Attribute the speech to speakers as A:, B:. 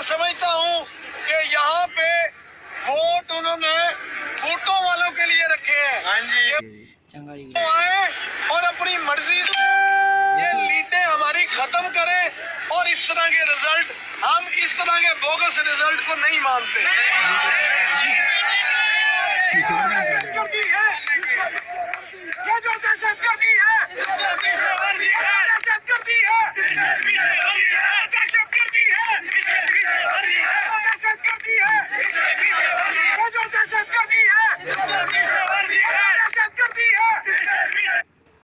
A: मैं समझता हूँ कि यहाँ पे वोट उन्होंने वोटों वालों के लिए रखे हैं। हाँ जी। आए और अपनी मर्ज़ी से ये लीडें हमारी खत्म करें और इस तरह के रिज़ल्ट हम इस तरह के बोगस रिज़ल्ट को नहीं मानते।